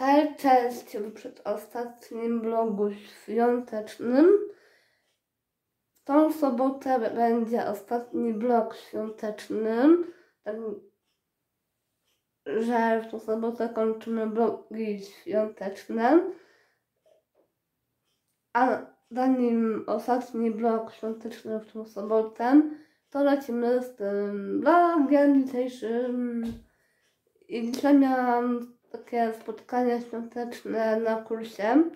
Hej, cześć w przedostatnim vlogu świątecznym. W tą sobotę będzie ostatni vlog świąteczny. Tak, że w tą sobotę kończymy vlogi świąteczne. A zanim ostatni vlog świąteczny w tą sobotę, to lecimy z tym vlogiem dzisiejszym. I dzisiaj miałam takie spotkanie świąteczne na kursie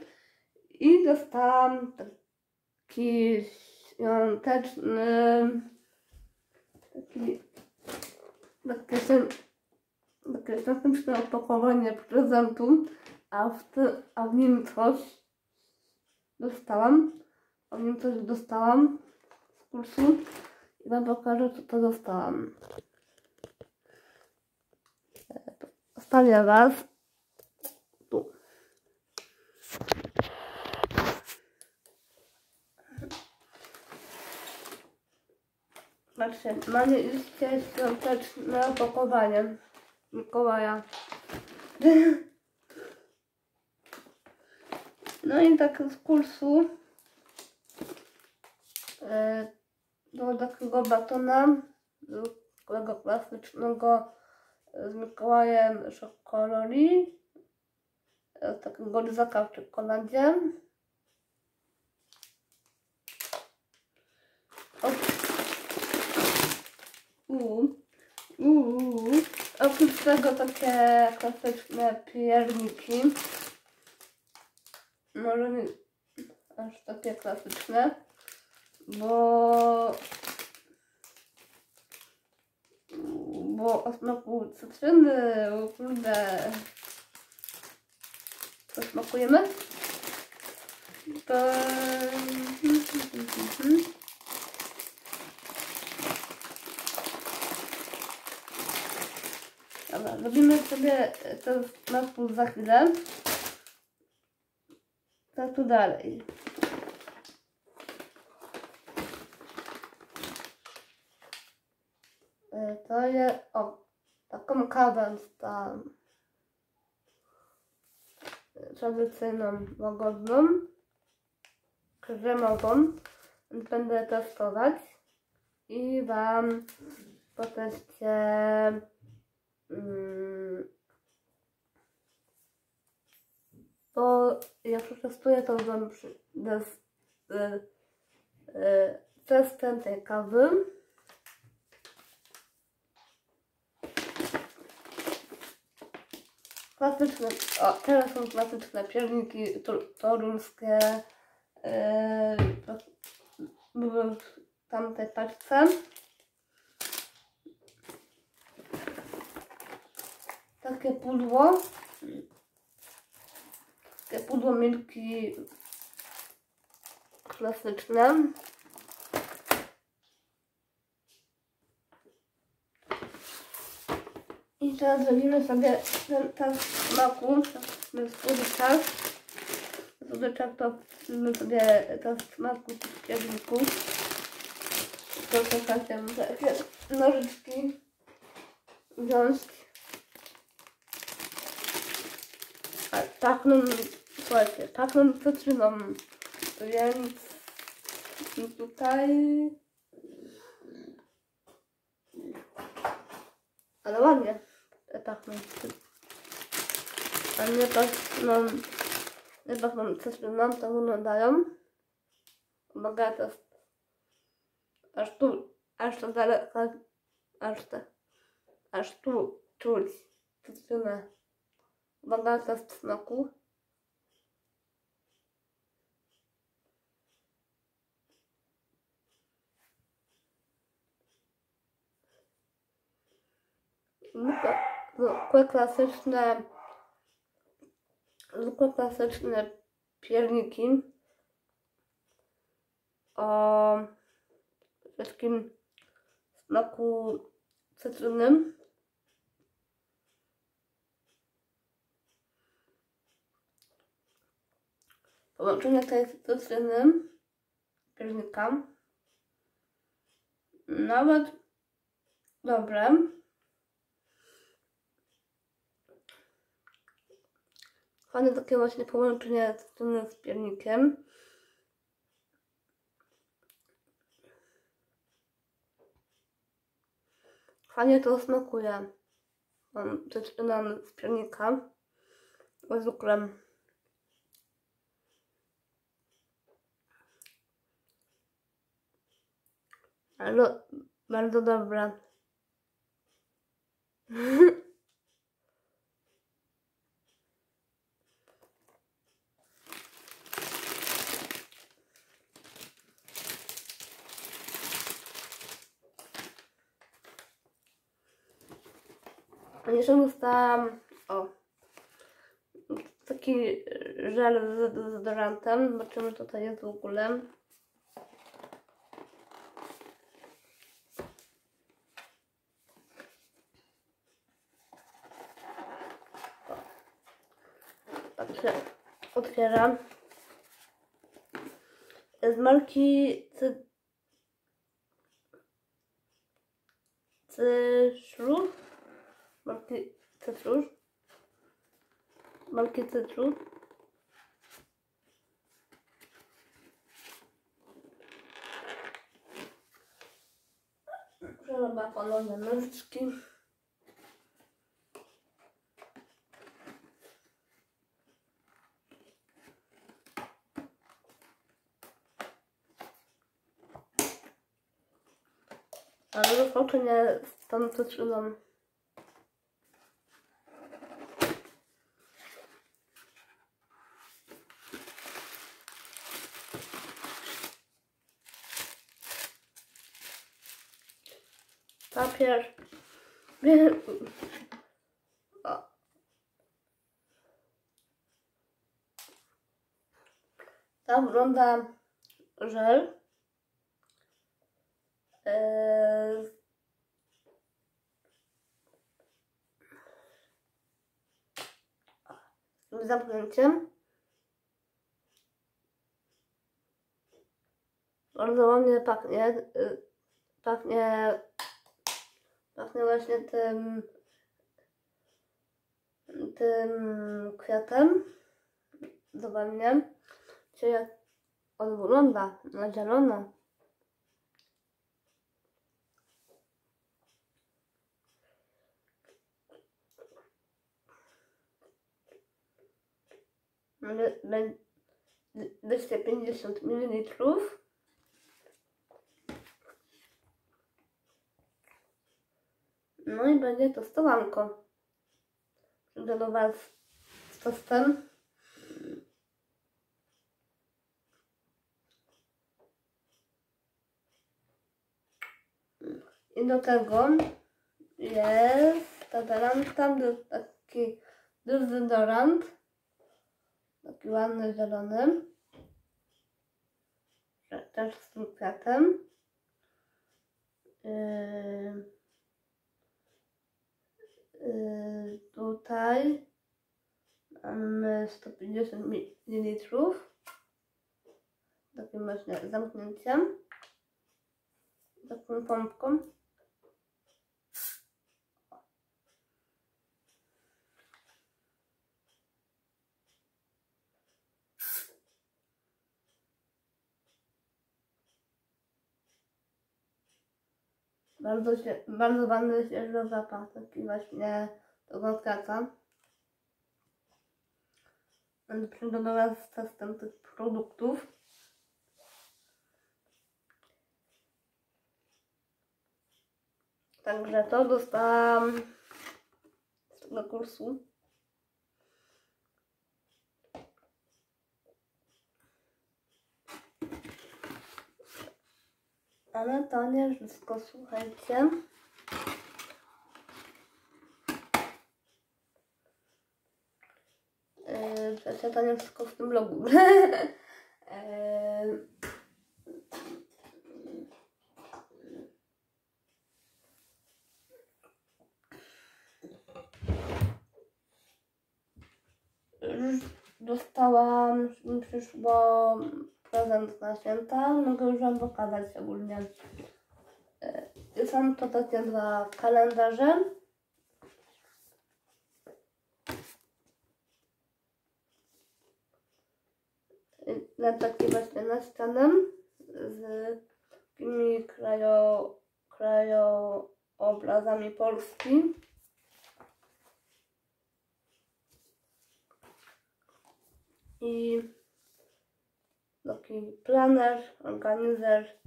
i dostałam taki świąteczny taki takie, takie świąteczne opakowanie prezentu, a w, ty, a w nim coś dostałam, a w nim coś dostałam z kursu i wam pokażę co to dostałam. Stawię was tu. Patrzcie, mamy liście świąteczne opakowanie Mikołaja. No i tak z kursu e, do takiego batona, takiego klasycznego z Mikołajem Szokololi, z takiego lizaka w czekoladzie. Uuu, uuu. Oprócz tego takie klasyczne pierniki. Może nie aż takie klasyczne, bo bo o smaku cytryny, o kurde. Co smakujemy? To... Dobra, robimy sobie ten smaku za chwilę. Co tu dalej? Jest, o, taką kawę tam tradycyjną, łagodną, kremową. Będę testować i Wam po teście mm, bo jak przetestuję to Wam przy, des, y, y, testem tej kawy. Klasyczne, o, teraz są klasyczne pierniki toruńskie. Yy, były w tamtej paczce. Takie pudło. Takie pudło milki klasyczne. I teraz zrobimy sobie ten, ten smaku, ten słodyczak. Słodyczak to zrobimy sobie ten smaku tych pierników. To muszę takie nożyczki wziąć. A pachną, słuchajcie, pachną cytryną, więc tutaj ale ładnie pachną. A nie pachną, nie pachną cytryną, to wyglądają. Uwaga, to jest aż tu, aż to daleko, aż te, aż tu czuć cytrynę. Uwaga, to jest w smaku. Zwykłe klasyczne zwykłe klasyczne pierniki o takim smaku cytrynym. Połączenie tej cytryny piernika nawet dobre. Fajne takie właśnie połączenie z tym z piernikiem. Fajnie to smakuje. Mam zaczynam z piernika z. Ale bardzo dobre. Jeszcze dostałam o taki żel z dezodorantem. Zobaczymy co to jest w ogóle. O. Tak się otwieram. Z marki Cy... Marki Cytrus. Marki Cytrus. Przeleba ponowne nóżki. Ale rozpocznie z tą cytryną. Papier. O. Tam wygląda żel. Eee, z zamknięciem. Bardzo ładnie pachnie. y, Pachnie, pachnie właśnie tym, tym kwiatem. Zobaczcie, czy jak on wygląda na zielono. Będzie 250 ml. No i będzie testowanko. Przyjdę do Was z testem. I do tego jest dezodorant, tam jest taki dezodorant, taki ładny, zielony, Te- też z tym kwiatem. Yy, tutaj mamy 150 ml takim właśnie zamknięciem taką pompką bardzo się, bardzo ładny świeży zapach taki właśnie tego kwiata będę przygotowała z testem tych produktów Także to dostałam z tego kursu. Ale to nie wszystko, słuchajcie. Yy, Przecież to nie wszystko w tym blogu. Yy, dostałam, przyszło prezent na święta, mogę już Wam pokazać ogólnie. Y, Są to takie dwa kalendarze. na taki właśnie nastanem z takimi krajo, krajoobrazami Polski. I taki planer, organizer,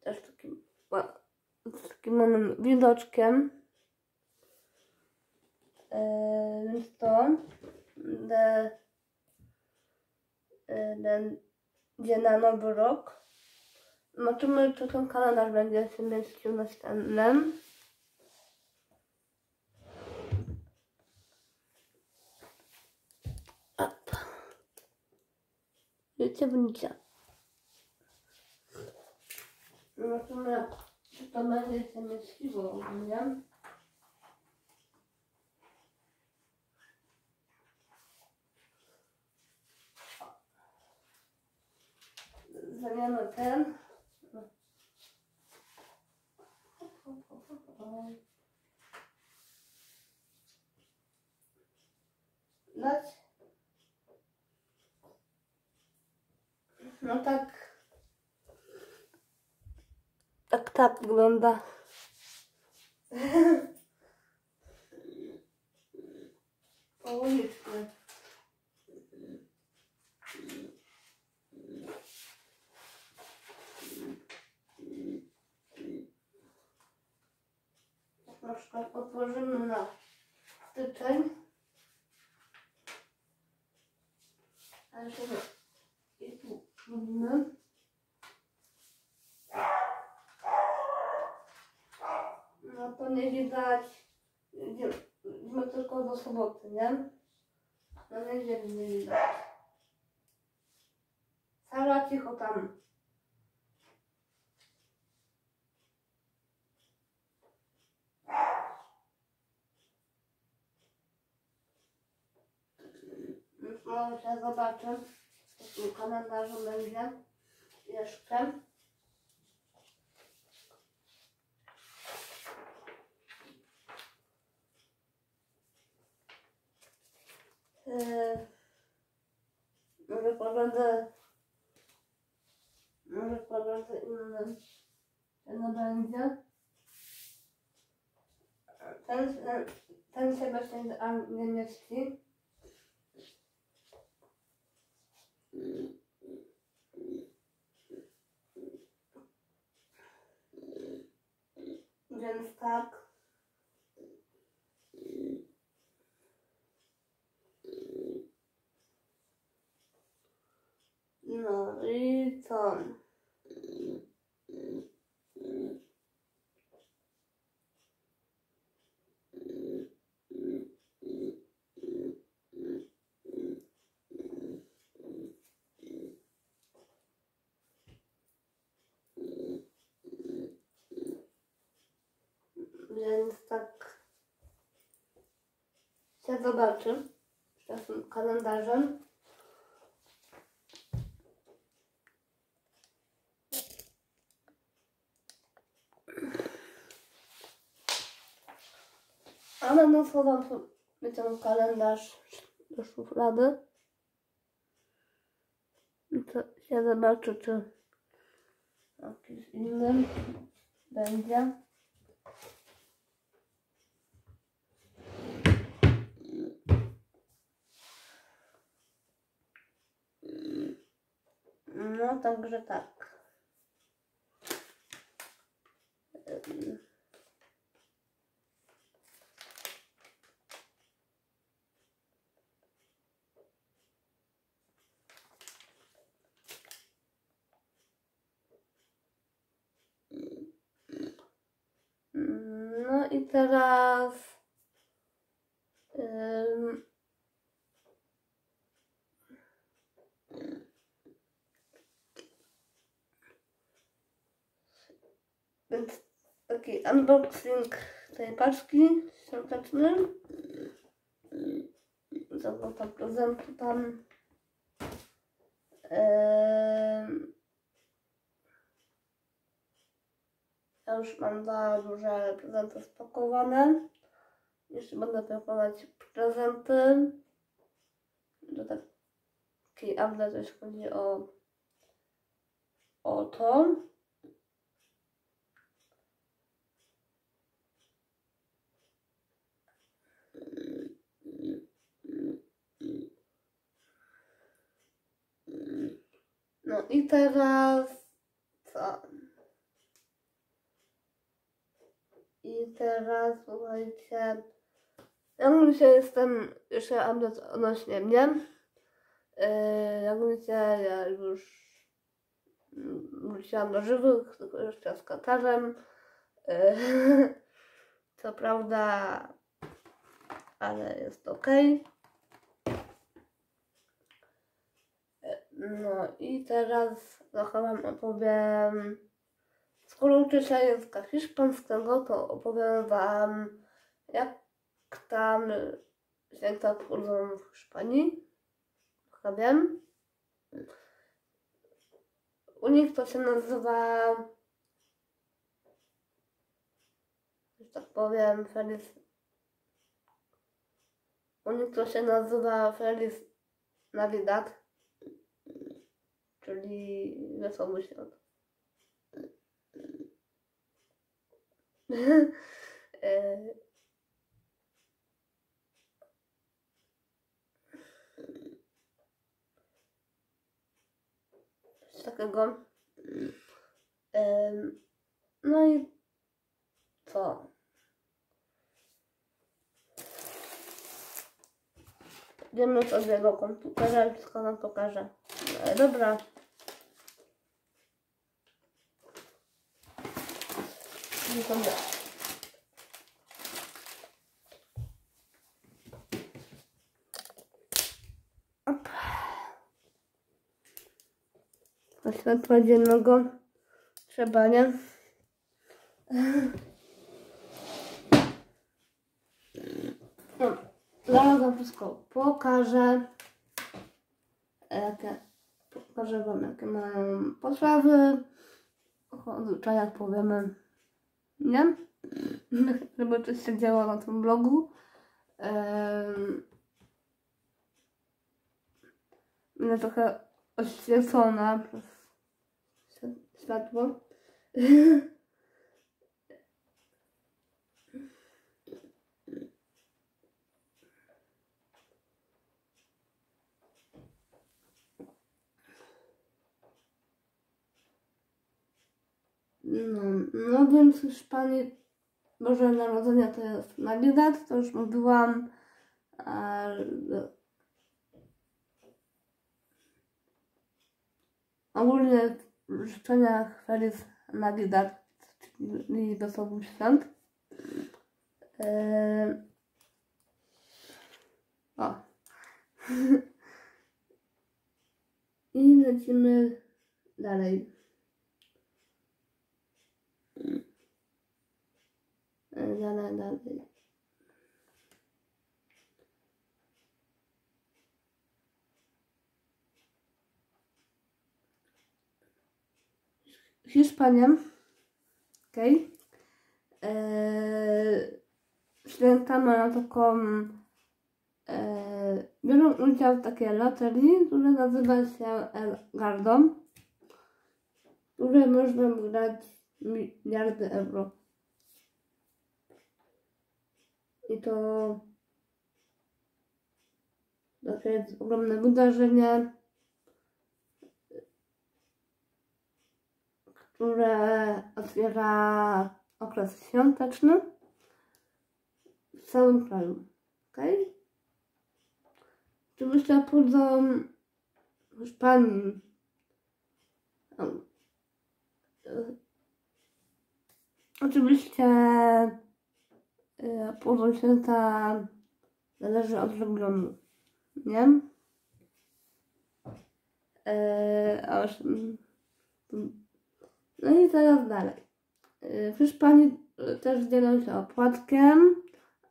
też takim, z takim ładnym widoczkiem. Eee, więc to de, e, będzie na nowy rok. Zobaczymy, czy ten kalendarz będzie się mieścił następnym. Wiecie, Zobaczymy, czy to będzie się mieściło ogólnie. Zamiana No tak. Tak, tak wygląda. Połowiczmy. Widać. Idziemy tylko do soboty, nie? No niedzielę nie widać. Sara cicho tam. Może zobaczę. W tym kalendarzu będzie jeszcze. Eee, Może poradzę. Może poradzę innym. Ten będzie. Ten, ten, właśnie nie mieści. Więc tak. No i co? Więc tak się zobaczy z tym kalendarzem. Ale no co wam tu wyciągnę kalendarz do szuflady. I to się zobaczy, czy jakiś inny będzie. No, także tak. Ym. No i teraz ym, więc unboxing tej paczki świąteczny. Tam prezentu tam. Ja już mam dwa duże prezenty spakowane. Jeszcze będę pakować prezenty. to taki update, jeśli chodzi o, o to. No i teraz co? I teraz słuchajcie. Ja mówię, jestem jeszcze update odnośnie mnie. Yy, jak mówicie, ja już wróciłam do żywych, tylko jeszcze z katarzem. Yy, co prawda, ale jest ok. No i teraz trochę Wam opowiem. Skoro uczę się języka hiszpańskiego, to opowiem Wam, jak tam święta wchodzą w Hiszpanii. Trochę wiem. U nich to się nazywa, że tak powiem, Feliz. U nich to się nazywa Feliz Navidad czyli wesoły świąt. E, Coś takiego. E, no i co? Idziemy sobie do komputera i wszystko nam pokażę. E, dobra. Nie dobra. Op. Trzeba, nie? No, zaraz wam wszystko pokażę. Jakie, pokażę wam jakie mają potrawy. O zwyczajach powiemy, nie? Żeby coś się działo na tym blogu. Będę trochę oświecona przez światło. No, no więc w Hiszpanii Boże Narodzenia to jest Navidad, to już mówiłam. A, ogólnie w życzeniach Feliz Navidad, czyli wesołych świąt. Eee, o. I lecimy dalej. Dalej, dalej. Hiszpania. Okej. Okay. Eee, święta mają taką eee, biorą udział w takiej loterii, która nazywa się El Gardo, w której można wygrać miliardy euro. I to takie jest ogromne wydarzenie, które otwiera okres świąteczny w całym kraju. Ok? Oczywiście pójdą Hiszpanii. Oczywiście Północ święta zależy od regionu, nie? Aż, mm, no i teraz dalej. Eee, w Hiszpanii też dzielą się opłatkiem,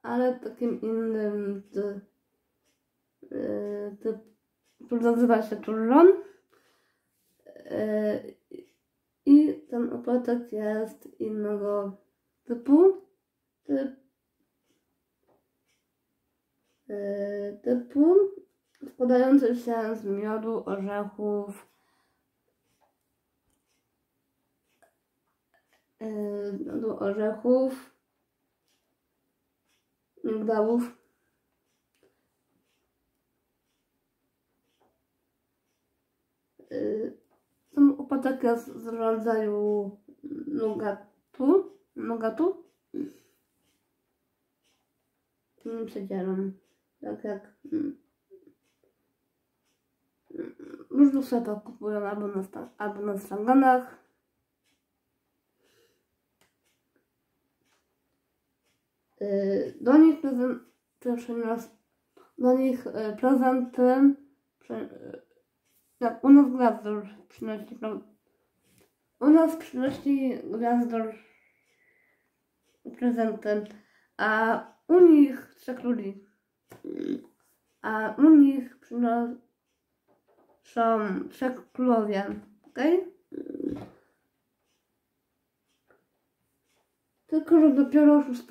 ale takim innym typ, typ, który nazywa się turron. I ten opłatek jest innego typu. Typ, typu składający się z miodu, orzechów, yy, miodu, orzechów, migdałów, yy, są opłatki z, rodzaju nugatu, nugatu. Nie przedzielam. Tak jak w różnych sklepach kupują albo na, albo na stranganach. Yy, Do nich przynios, do nich yy, prezenty jak u nas gwiazdor przynosi u nas przynosi gwiazdor prezenty, a u nich trzech króli. A u nich przynoszą trzech królowie, okej? Tylko, że dopiero 6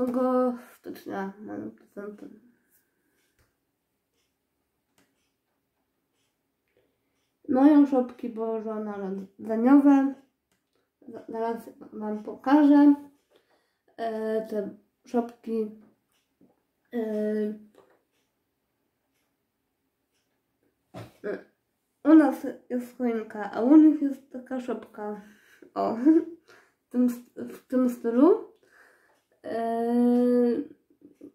stycznia mamy prezenty. Moją szopki bożonarodzeniowe. Za- Zaraz Wam pokażę. E, te szopki. U nas jest choinka, a u nich jest taka szopka. O, w tym, w tym stylu. E,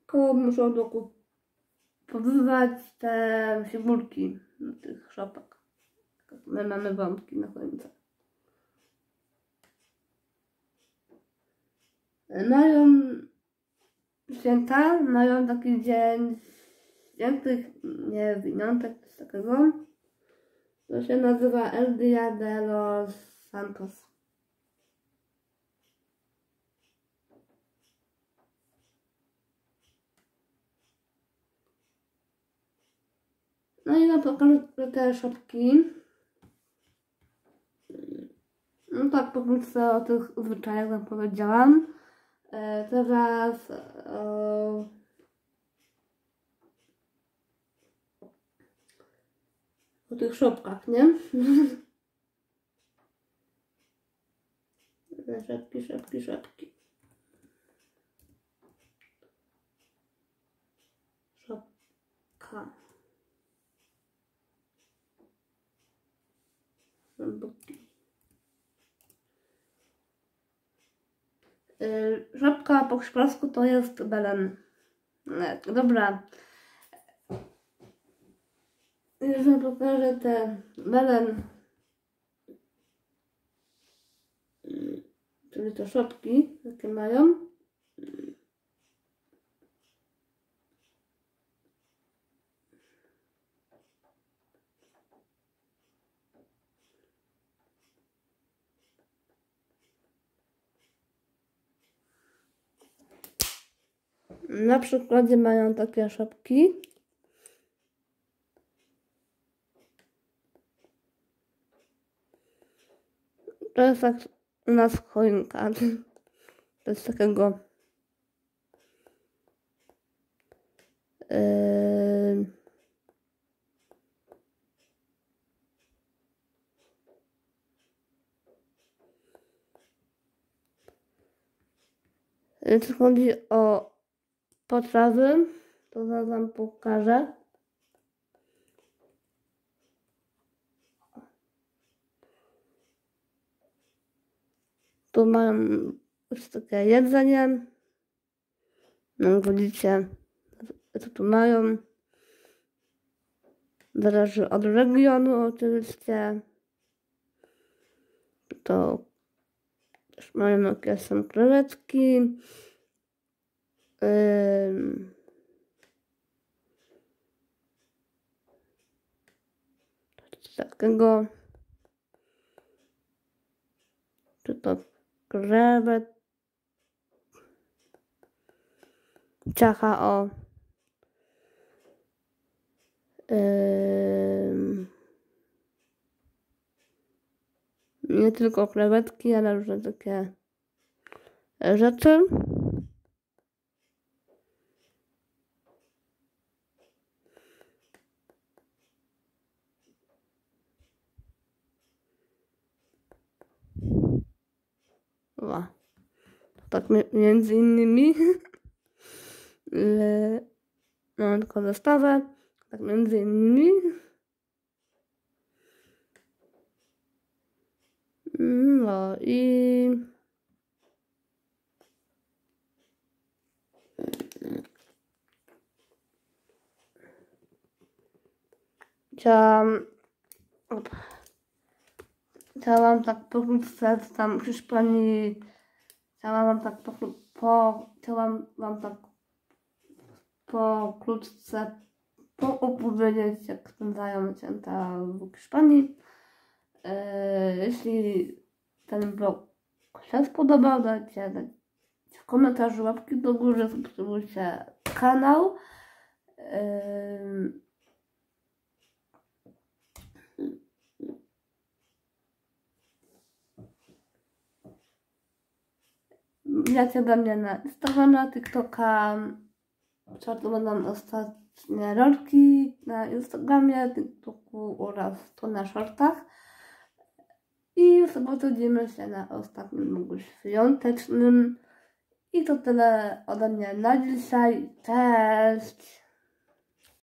koło muszą dokupowywać te figurki tych szopek. My mamy bombki na choince. Mają święta, mają taki dzień świętych niewiniątek, coś takiego. To się nazywa El Dia de los Santos. No i ja pokażę te szopki. No tak, pokrótce o tych zwyczajach, jak powiedziałam. E, teraz e, o tych szopkach, nie? Szepki, szepki. Szopka. Buty. Y, Żabka po hiszpańsku to jest belen. E, Dobra. Już wam pokażę te belen. Y, Czyli to szopki, jakie mają. Na przykładzie mają takie szopki. To jest tak u nas choinka. To jest takiego Jeśli chodzi o potrawy, to zaraz wam pokażę. Tu mają już takie jedzenie. No widzicie, co tu mają. Zależy od regionu oczywiście. To też mają jakieś są krewetki. Coś takiego. Czy to krewet? Ciacha o. Ym, nie tylko krewetki, ale różne takie rzeczy. O. Tak mi- między innymi. Mam tylko zestawę. Tak między innymi. No i... Chciałam... Chciałam tak pokrótce tam przecież Chciałam wam tak po... Chciałam wam tak pokrótce poopowiedzieć, jak spędzają święta w Hiszpanii. E, jeśli ten blog się spodobał, dajcie w komentarzu łapki do góry, subskrybujcie kanał. Ym, Wbijajcie do mnie na Instagrama, TikToka. Czwarto będą ostatnie rolki na Instagramie, TikToku oraz to na shortach. I w sobotę widzimy się na ostatnim vlogu świątecznym. I to tyle ode mnie na dzisiaj. Cześć!